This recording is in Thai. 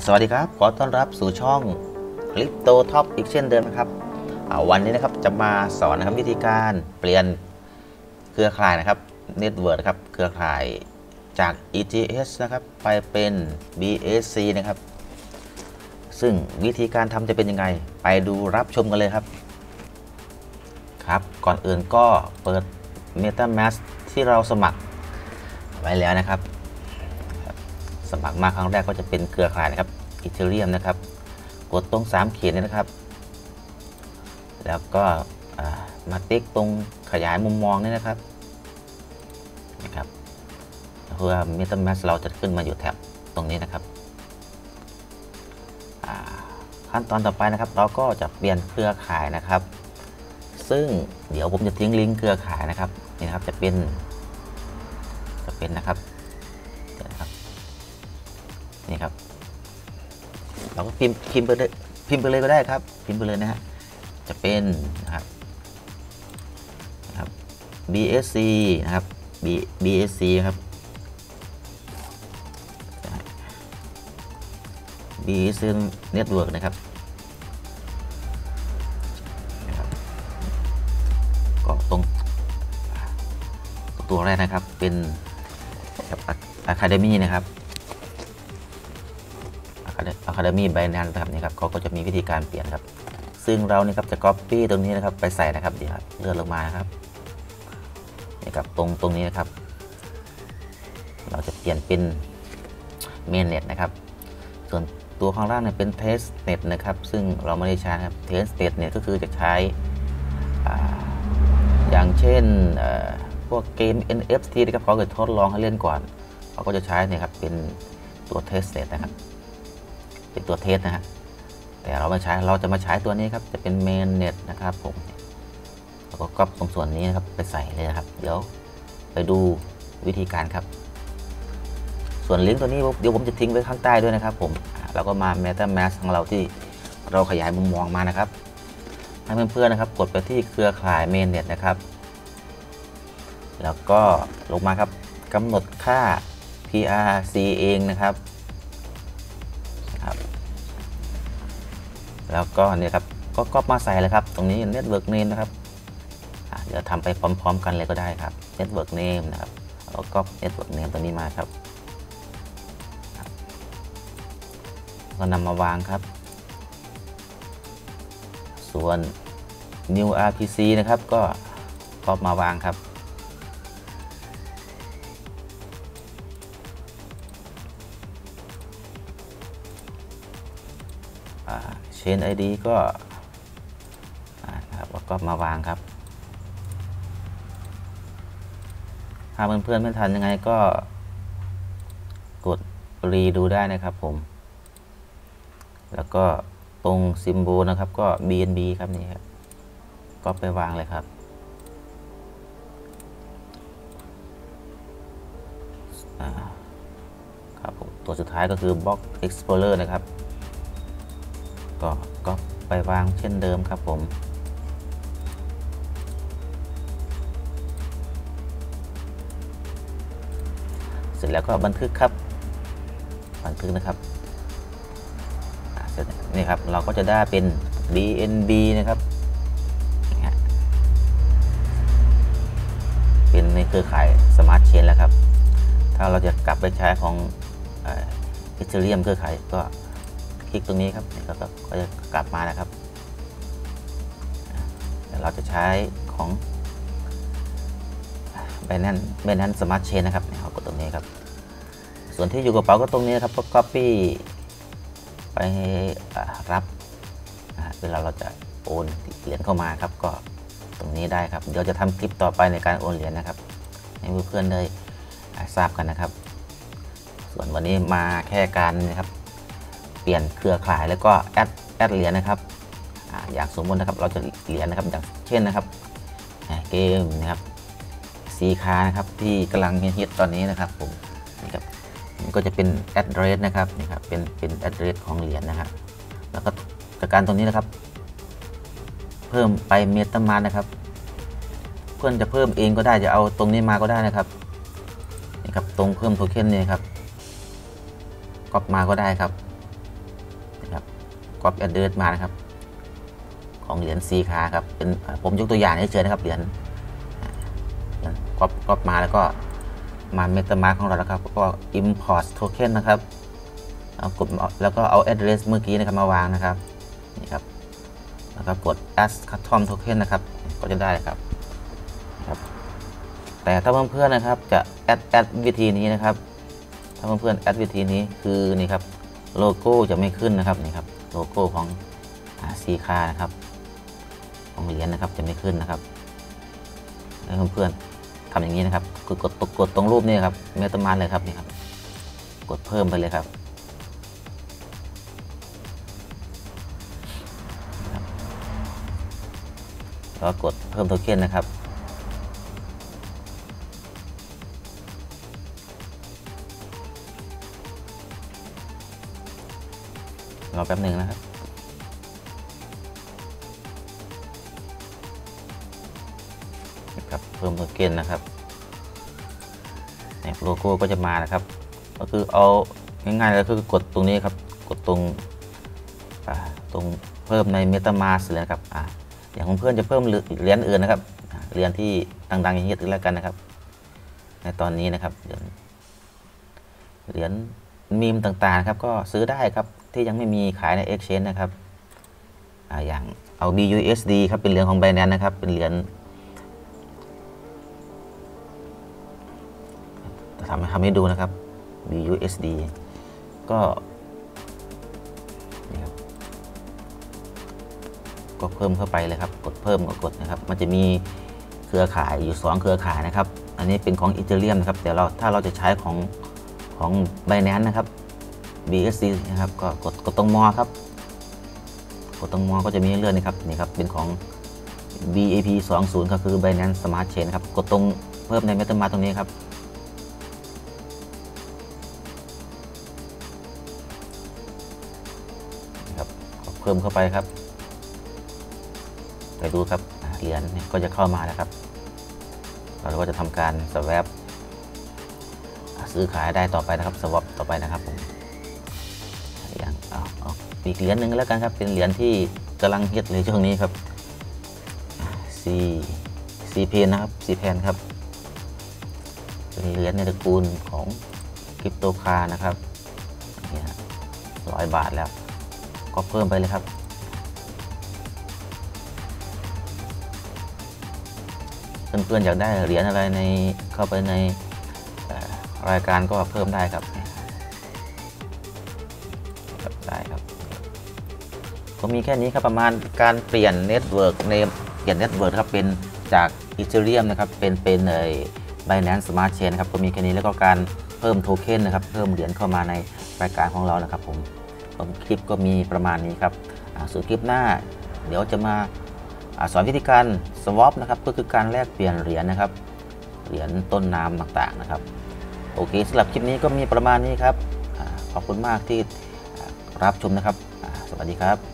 สวัสดีครับ ขอต้อนรับสู่ช่อง Crypto Top อีกเช่นเดิมนะครับ วันนี้นะครับจะมาสอนนะครับวิธีการเปลี่ยนเครือข่ายนะครับ network นะครับเครือข่ายจาก ETH นะครับไปเป็น BSC นะครับ ซึ่งวิธีการทำจะเป็นยังไง ไปดูรับชมกันเลยครับ ครับ ก่อนอื่นก็เปิด MetaMask ที่เราสมัครไว้แล้วนะครับ สมัครมาครั้งแรกก็จะเป็นเครือข่ายนะครับอีเทเรียมนะครับ กดตรง 3 เขียนนี้นะครับ แล้วก็มาติ๊กตรงขยายมุมมองนี่นะครับนะครับเพื่อ MetaMask เราจะขึ้นมาอยู่แถบตรงนี้นะครับขั้นตอนต่อไปนะครับ เราก็จะเปลี่ยนเครือข่ายนะครับ ซึ่งเดี๋ยวผมจะทิ้งลิงก์เครือข่ายนะครับนี่นะครับจะเป็นจะเป็นนะครับ นี่ครับ เราก็พิมพ์พิมพ์ไปเลยพิมพ์ไปเลยก็ได้ครับ พิมพ์ไปเลยนะฮะจะเป็นนะครับนะครับ BSC นะครับ B BSC ครับ BSC Network นะครับนะครับก็ตรงตัวแรกนะครับเป็นกับ Academy นะครับ Academy b i n a n c e นะครับนี่ครับเขาก็จะมีวิธีการเปลี่ยนครับ ซึ่งเรานี่ครับจะ Copy ตรงนี้นะครับไปใส่นะครับเดี๋ยวเลื่อนลงมาครับนี่ครับตรงตรงนี้นะครับ เราจะเปลี่ยนเป็น Mainnet นะครับ ส่วนตัวข้างล่างเนี่ยเป็น Testnet นะครับ ซึ่งเราไม่ได้ใช้ครับ Testnet เนี่ยก็คือจะใช้ออย่างเช่นพวกเกม NFT นะครับเขาเกิดทดลองให้เล่นก่อนเขาก็จะใช้เนี่ยครับเป็นตัว Testnet นะครับ เป็นตัวเทสนะฮะแต่เราไม่ใช้เราจะมาใช้ตัวนี้ครับจะเป็นเมนเน็ตนะครับผมแล้วก็ก๊อปตรงส่วนนี้นะครับไปใส่เลยนะครับ เดี๋ยวไปดูวิธีการครับ ส่วนลิงก์ตัวนี้เดี๋ยวผมจะทิ้งไว้ข้างใต้ด้วยนะครับ ผมอ่าแล้วก็มา MetaMask ของเราที่เราขยายมุมมองมานะครับให้เพื่อนๆนะครับ กดไปที่เครือข่ายเมนเน็ตนะครับ แล้วก็ลงมาครับกำหนดค่า PRC เองนะครับ แล้วก็เนี่ยครับก็ก๊อปมาใส่เลยครับ ตรงนี้ Network Name นะครับเดี๋ยวทำไปพร้อม ๆ กันเลยก็ได้ครับ Network Name นะครับแล้วก็ Network Name ตัวนี้มาครับครับก็นำมาวางครับ ส่วน New RPC นะครับ ก็ก๊อปมาวางครับ เชน ID ก็นะครับแล้วก็มาวางครับ ถ้าเพื่อนๆไม่ทันยังไงก็กดรีดูได้นะครับผม แล้วก็ตรงซิมโบลนะครับก็ BNB ครับนี่ครับ ก็ไปวางเลยครับ ครับผม ตัวสุดท้ายก็คือ Box Explorer นะครับ ก็ก็ไปวางเช่นเดิมครับผม เสร็จแล้วก็บันทึกครับ บันทึกนะครับนี่ครับเราก็จะได้เป็น BNB นะครับ เป็นในเครือข่าย Smart Chain แล้วครับ ถ้าเราจะกลับไปใช้ของเอเทเรียมเครือข่ายก็ คลิกตรงนี้ครับแล้วก็จะกลับมานะครับเราจะใช้ของ Binance Binance Smart Chain นะครับเนี่ยเรากดตรงนี้ครับ ส่วนที่อยู่กระเป๋าก็ตรงนี้ครับก็ Copy ไปรับเวลาเราจะโอนเหรียญเข้ามาครับก็ตรงนี้ได้ครับ เดี๋ยวจะทำคลิปต่อไปในการโอนเหรียญนะครับ ให้เพื่อนๆได้ทราบกันนะครับ ส่วนวันนี้มาแค่การนะครับ เปลี่ยนเครือข่ายแล้วก็ add add เหรียญนะครับอย่างสมมตินะครับเราจะเหรียญนะครับอย่างเช่นนะครับเกมนะครับ CCAR นะครับที่กำลังฮิตตอนนี้นะครับผมนี่ครับก็จะเป็น address นะครับนี่ครับเป็นเป็น address ของเหรียญนะครับ แล้วก็จากการตรงนี้นะครับ เพิ่มไป MetaMask นะครับ เพื่อนจะเพิ่มเองก็ได้จะเอาตรงนี้มาก็ได้นะครับนี่ครับตรงเพิ่มโทเค็นนี่ครับก๊อปมาก็ได้ครับ ก๊อป address มานะครับ ของเหรียญ CCAR ครับเป็นผมยกตัวอย่างให้เฉยๆนะครับเหรียญเหรียญก๊อปก๊อปมาแล้วก็มา MetaMask ของเราแล้วครับแล้วก็ import token นะครับเอากดแล้วก็เอา address เมื่อกี้นะครับมาวางนะครับนี่ครับแล้วก็กด add custom token นะครับก็จะได้ครับครับ แต่ถ้าเพื่อนๆนะครับจะ add add วิธีนี้นะครับ ถ้าเพื่อนๆ add วิธีนี้คือนี่ครับโลโก้จะไม่ขึ้นนะครับนี่ครับ โลโก้ของซีคานะครับ ของเหรียญนะครับจะไม่ขึ้นนะครับเพื่อนๆทำอย่างนี้นะครับคือกดกดตรงรูปนี่ครับเมตามันเลยครับนี่ครับ กดเพิ่มไปเลยครับแล้วกดเพิ่มโทเค็นนะครับ รอแป๊บหนึ่งนะครับนะครับเพิ่มโทเค็นนะครับเนี่ยโลโก้ก็จะมานะครับ ก็คือเอาง่ายๆเลยคือกดตรงนี้ครับ กดตรงตรงเพิ่มใน MetaMask เลยนะครับอ่าอย่างเพื่อนๆจะเพิ่มเหรียญอื่นนะครับเหรียญที่ดังๆอย่างนี้แล้วกันนะครับ ในตอนนี้นะครับเหรียญเหรียญ มีมต่างๆครับก็ซื้อได้ครับที่ยังไม่มีขายใน Exchange นะครับออย่างเอา BUSD ครับเป็นเหรียญของ Binance นะครับ เป็นเหรียญจะทำให้ทำให้ดูนะครับ BUSD ก็ก็เพิ่มเข้าไปเลยครับ กดเพิ่มก็กดนะครับ มันจะมีเครือข่ายอยู่ 2 เครือข่ายนะครับ อันนี้เป็นของอีเทเรียมนะครับเดี๋ยวเราถ้าเราจะใช้ของ ของ Binance นะครับ BSC นะครับก็กดกดตรงมอครับ กดตรงมอก็จะมีเลื่อนนะครับนี่ครับเป็นของ BAP 20ก็คือ Binance Smart Chain ครับกดตรงเพิ่มใน MetaMask ตรงนี้ครับนครับก็เพิ่มเข้าไปครับไปดูครับเหรียญเนี่ยก็จะเข้ามาแล้วครับ เราก็จะทำการสว a p ซื้อขายได้ต่อไปนะครับสว a p ต่อไปนะครับผมอย่างเอาเอาอีกเหรียญหนึ่งแล้วกันครับ เป็นเหรียญที่กำลังฮิตเลยช่วงนี้ครับ C CPAN นะครับ CPAN ครับ เป็นเหรียญในตระกูลของ CryptoCars นะครับนี่ร้อยบาทแล้ว ก็เพิ่มไปเลยครับเพื่อนๆอยากได้เหรียญอะไรในเข้าไปใน รายการก็เพิ่มได้ครับได้ครับ ก็มีแค่นี้ครับประมาณการเปลี่ยน network name เปลี่ยน network ครับเป็นจาก Ethereum นะครับเป็นเป็นเอ่ย Binance Smart Chain นะครับก็มีแค่นี้แล้วก็การเพิ่มโทเค็นนะครับเพิ่มเหรียญเข้ามาในรายการของเรานะครับผมผมคลิปก็มีประมาณนี้ครับส่วนคลิปหน้า เดี๋ยวจะมาอาสอนวิธีการ swap นะครับก็คือการแลกเปลี่ยนเหรียญนะครับเหรียญต้นน้ำต่างๆนะครับ โอเคสำหรับคลิปนี้ก็มีประมาณนี้ครับขอบคุณมากที่รับชมนะครับ สวัสดีครับ